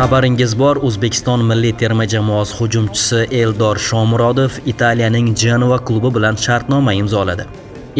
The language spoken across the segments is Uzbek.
xabaringiz bor. O'zbekiston milliy terma jamoasi hujumchisi eldor shomurodov italiyaning janova klubi bilan shartnoma imzoladi.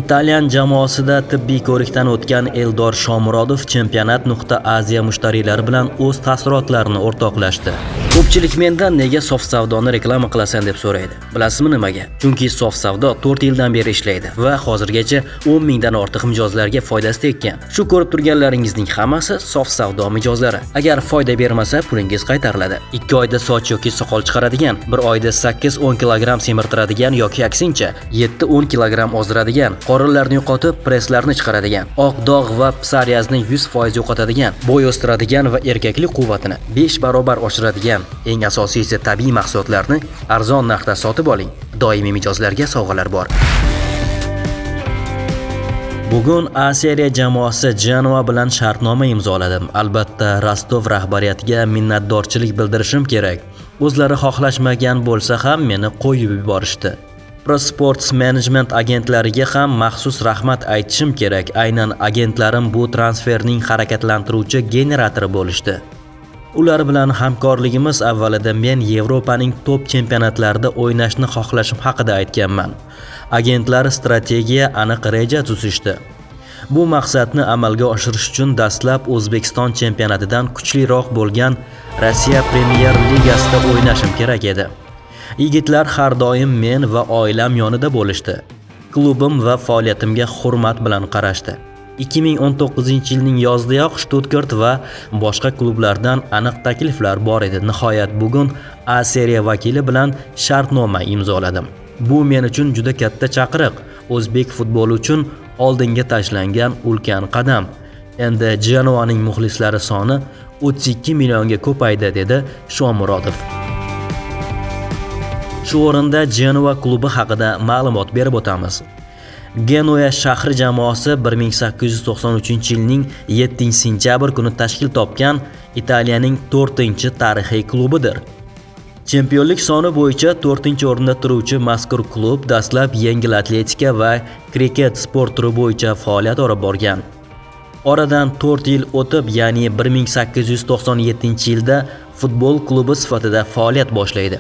Italyan jamoasida tibbiy ko'rikdan o'tgan eldor shomurodov chempionat nuqta aziya mushtariylari bilan o'z taassurotlarini o'rtoqlashdi. Ko'pchilik mendan nega sof savdoni reklama qilasan deb so'raydi. Bilasizmi nimaga? Chunki sof savdo 4 yildan beri ishlaydi va hozirgacha 10 mingdan ortiq mijozlarga foydasi tekkan shu ko'rib turganlaringizning hammasi sof savdo mijozlari. Agar foyda bermasa pulingiz qaytariladi. 2 oyda soch yoki soqol chiqaradigan bir oyda 8-10 kilogramm semirtiradigan yoki aksincha 7-10 kilogramm ozdiradigan qorinlarni yo'qotib presslarni chiqaradigan oq dog' va psoriazni 100% yo'qotadigan bo'y o'stiradigan va erkaklik quvvatini 5 barobar oshiradigan eng asosiysi tabiiy mahsulotlarni arzon narxda sotib oling doimiy mijozlarga sovg'alar bor Bugun A Seriya jamoasi Janova bilan shartnoma imzoladim. Albatta, Rostov rahbariyatiga minnatdorchilik bildirishim kerak. O'zlari xohlashmagan bo'lsa ham meni qo'yib yuborishdi. Pro Sports Management agentlariga ham maxsus rahmat aytishim kerak. Aynan agentlarim bu transferning harakatlantiruvchi generatori bo'lishdi. Ular bilan hamkorligimiz avvalida men Yevropaning top chempionatlarida o'ynashni xohlashim haqida aytganman. Agentlar strategiya aniq reja tuzishdi. Bu maqsadni amalga oshirish uchun dastlab O'zbekiston chempionatidan kuchliroq bo'lgan Rossiya Premyer Ligasida o'ynashim kerak edi. Yigitlar har doim men va oilam yonida bo'lishdi. Klubim va faoliyatimga hurmat bilan qarashdi. 2019-yilning yozidayoq Stuttgart va boshqa klublardan aniq takliflar bor edi. Nihoyat bugun A Seriya vakili bilan shartnoma imzoladim. Bu men uchun juda katta chaqiriq. O'zbek futboli uchun oldinga tashlangan ulkan qadam. Endi Genoaning muxlislari soni 32 millionga ko'paydi dedi Shomurodov. Shu o'rinda Genoa klubi haqida ma'lumot berib o'tamiz. Genoa shahri jamoasi 1893-yilning 7-sentyabr kuni tashkil topgan Italiyaning 4-tarixiy klubidir. Chempionlik soni bo'yicha 4-o'rinda turuvchi mazkur klub dastlab yengil atletika va kriket sport turi bo'yicha faoliyat olib borgan. Oradan 4 yil o'tib, ya'ni 1897-yilda futbol klubi sifatida faoliyat boshlaydi.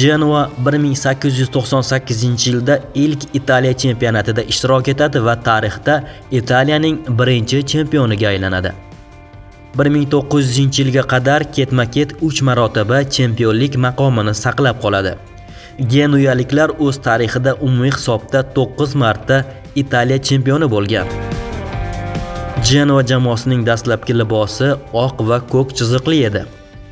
Genoa 1898-yilda ilk Italiya chempionatida ishtirok etadi va tarixda Italiyaning birinchi chempioniga aylanadi. 1900-yilga qadar ketma-ket 3 marotaba chempionlik maqomini saqlab qoladi. Genuyaliklar o'z tarixida umumiy hisobda 9 marta Italiya chempioni bo'lgan. Genoa jamoasining dastlabki libosi oq va ko'k chiziqli edi.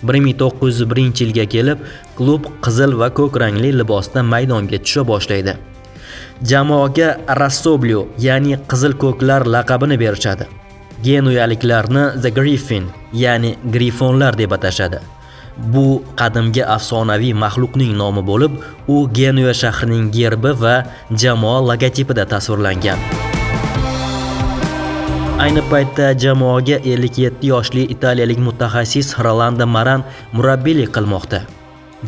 1901-yilga kelib klub qizil va ko'k rangli libosda maydonga tusha boshlaydi. Jamoaga Rassoblio, ya'ni qizil ko'klar laqabini berishadi. Genuyaliklarni The Griffin, ya'ni Grifonlar deb atashadi. Bu qadimgi afsonaviy maxluqning nomi bo'lib, u Genua shahrining gerbi va jamoa logotipida tasvirlangan. Ayni paytda jamoaga 57 yoshli italiyalik mutaxassis Rolando Maran murabbiylik qilmoqda.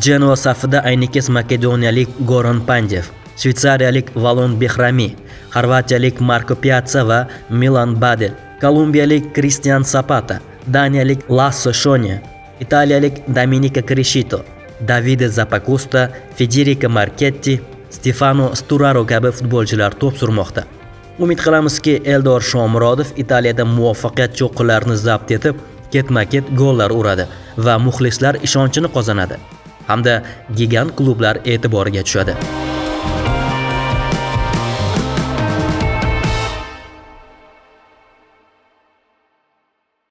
Genoa safida aynikes makedoniyalik Goran Pandev, shvetsariyalik Valon Behrami, xorvatiyalik Marko Piatsa va Milan Badel, kolumbiyalik Cristian Zapata, daniyalik Lasso Shone, italiyalik Dominika Krishito, Davide Zapakusta, Federico Marchetti, Stefano Sturaro kabi futbolchilar to'p surmoqda. Umid qilamizki, Eldor Shomurodov Italiyada muvaffaqiyat cho'qqilarini zabt etib, ketma-ket gollar uradi va muxlislar ishonchini qozonadi hamda gigant klublar e'tiboriga tushadi.